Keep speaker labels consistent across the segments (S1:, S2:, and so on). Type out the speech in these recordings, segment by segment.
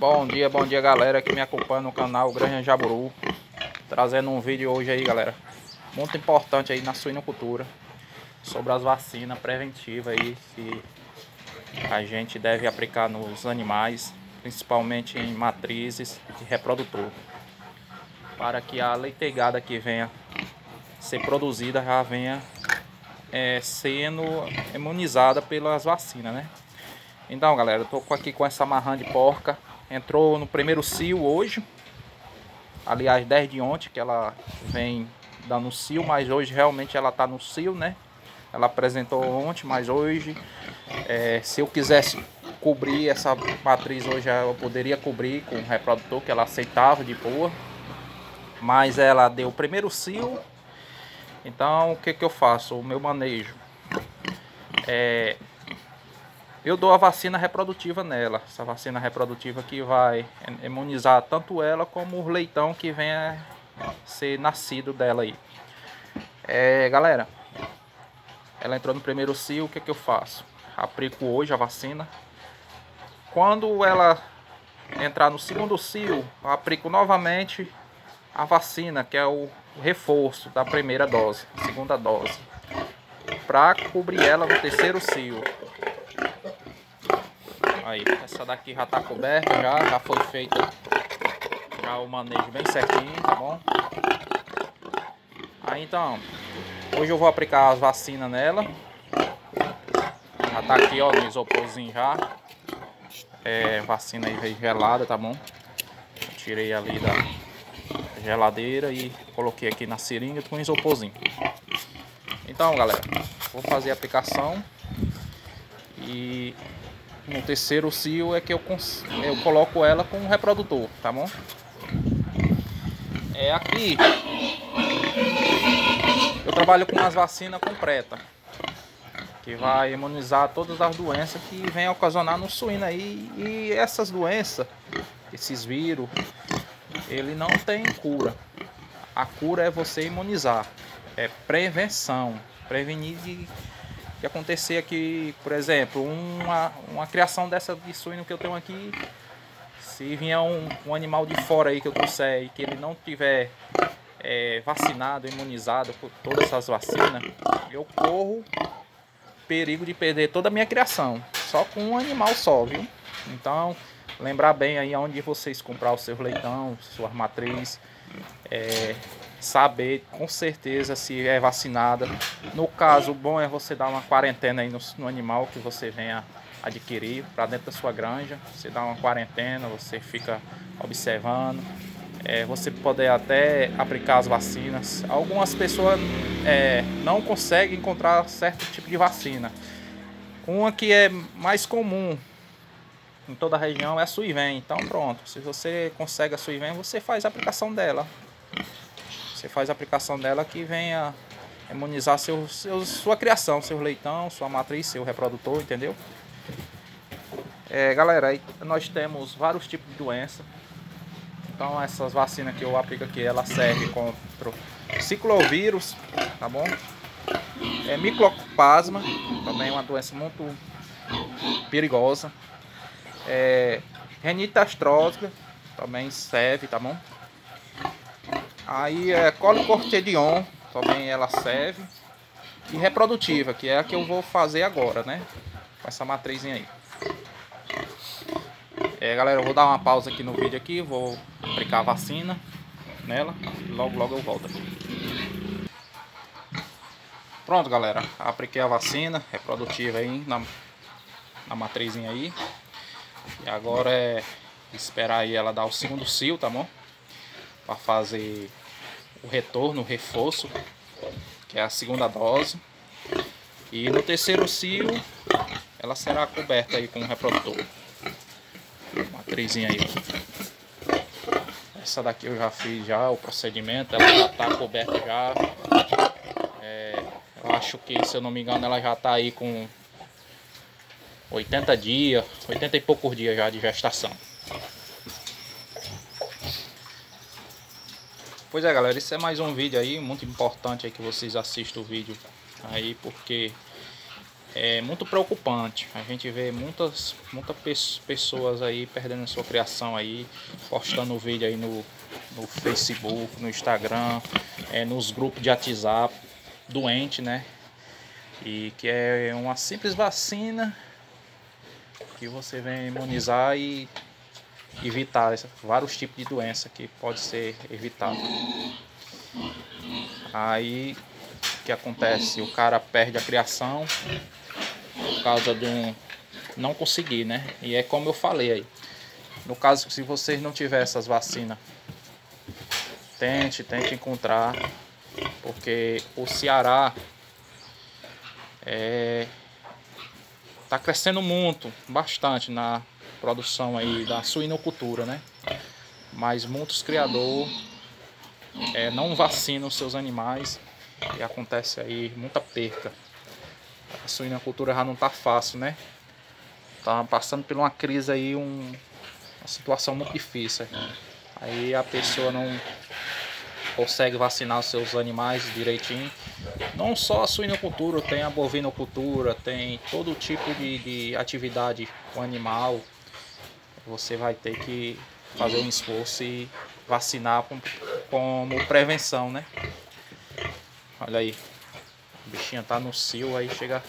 S1: Bom dia, bom dia galera que me acompanha no canal Granja Jaburu Trazendo um vídeo hoje aí galera Muito importante aí na suinocultura Sobre as vacinas preventivas aí Que a gente deve aplicar nos animais Principalmente em matrizes e reprodutor Para que a leitegada que venha ser produzida já venha é, sendo imunizada pelas vacinas, né? Então, galera, eu tô aqui com essa marrã de porca Entrou no primeiro cio hoje. Aliás, 10 de ontem que ela vem dando cio, mas hoje realmente ela tá no cio, né? Ela apresentou ontem, mas hoje, é, se eu quisesse cobrir essa matriz hoje, eu poderia cobrir com o reprodutor que ela aceitava de boa. Mas ela deu o primeiro cio. Então, o que que eu faço? O meu manejo é eu dou a vacina reprodutiva nela. Essa vacina reprodutiva que vai imunizar tanto ela como o leitão que venha ser nascido dela aí. É, galera, ela entrou no primeiro cio, o que, é que eu faço? Aplico hoje a vacina. Quando ela entrar no segundo cio, aplico novamente a vacina, que é o reforço da primeira dose, segunda dose, para cobrir ela no terceiro cio. Aí, essa daqui já tá coberta, já, já foi feita já o manejo bem certinho, tá bom? Aí então, hoje eu vou aplicar as vacinas nela. Já tá aqui, ó, no isoporzinho já. É, vacina aí gelada, tá bom? Eu tirei ali da geladeira e coloquei aqui na seringa com isoporzinho. Então, galera, vou fazer a aplicação e no terceiro cio é que eu, eu coloco ela com o reprodutor, tá bom? É aqui eu trabalho com as vacinas completa que vai imunizar todas as doenças que vem ocasionar no suíno aí e essas doenças, esses vírus, ele não tem cura. A cura é você imunizar, é prevenção, prevenir de que acontecer aqui, por exemplo, uma, uma criação dessa de suíno que eu tenho aqui, se vier um, um animal de fora aí que eu trouxer e que ele não tiver é, vacinado, imunizado por todas essas vacinas, eu corro perigo de perder toda a minha criação, só com um animal só, viu? Então, lembrar bem aí onde vocês comprar o seu leitão, sua matriz, é, saber com certeza se é vacinada. No caso, o bom é você dar uma quarentena aí no, no animal que você venha adquirir para dentro da sua granja. Você dá uma quarentena, você fica observando. É, você poder até aplicar as vacinas. Algumas pessoas é, não conseguem encontrar certo tipo de vacina. Uma que é mais comum em toda a região é a Suivem. Então pronto, se você consegue a Suivem, você faz a aplicação dela. Você faz a aplicação dela que venha imunizar seu, seu, sua criação, seu leitão, sua matriz, seu reprodutor, entendeu? É, galera, aí nós temos vários tipos de doença. Então essas vacinas que eu aplico aqui, ela serve contra ciclovírus, tá bom? É micoplasma, também é uma doença muito perigosa. É, astrótica, também serve, tá bom? Aí é colicortedion, também ela serve. E reprodutiva, que é a que eu vou fazer agora, né? Com essa matrizinha aí. É, galera, eu vou dar uma pausa aqui no vídeo aqui, vou aplicar a vacina nela logo logo eu volto aqui. Pronto, galera, apliquei a vacina reprodutiva aí na, na matrizinha aí. E agora é esperar aí ela dar o segundo cio, tá bom? Para fazer o retorno, o reforço, que é a segunda dose. E no terceiro cio, ela será coberta aí com um reprodutor. Matrizinha aí. Essa daqui eu já fiz já o procedimento, ela já está coberta já. É, eu acho que, se eu não me engano, ela já está aí com 80 dias, 80 e poucos dias já de gestação. Pois é galera, esse é mais um vídeo aí, muito importante aí que vocês assistam o vídeo aí, porque é muito preocupante. A gente vê muitas, muitas pessoas aí perdendo sua criação aí, postando vídeo aí no, no Facebook, no Instagram, é, nos grupos de WhatsApp, doente, né? E que é uma simples vacina que você vem imunizar e evitar vários tipos de doença que pode ser evitado. Aí o que acontece? O cara perde a criação por causa de um não conseguir, né? E é como eu falei aí. No caso se vocês não tiver essas vacinas, tente, tente encontrar, porque o Ceará é, tá crescendo muito, bastante na produção aí da suinocultura, né? Mas muitos criadores é, não vacinam seus animais e acontece aí muita perca. A suinocultura já não tá fácil, né? Tá passando por uma crise aí, um, uma situação muito difícil. Aí a pessoa não consegue vacinar os seus animais direitinho. Não só a suinocultura, tem a bovinocultura, tem todo tipo de, de atividade com animal você vai ter que fazer um esforço e vacinar como prevenção, né? Olha aí, a bichinha tá no cio, aí chega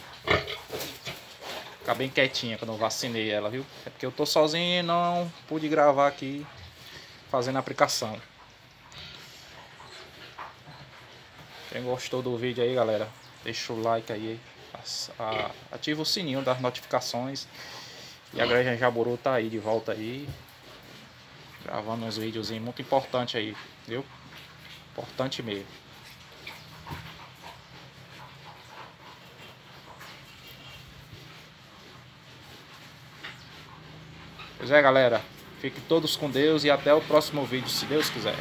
S1: ficar bem quietinha quando eu vacinei ela, viu? É porque eu tô sozinho e não pude gravar aqui fazendo a aplicação. Quem gostou do vídeo aí, galera, deixa o like aí, ativa o sininho das notificações e a Granja tá aí de volta aí. Gravando uns vídeos muito importante aí, viu? Importante mesmo. Pois é, galera. Fiquem todos com Deus e até o próximo vídeo, se Deus quiser.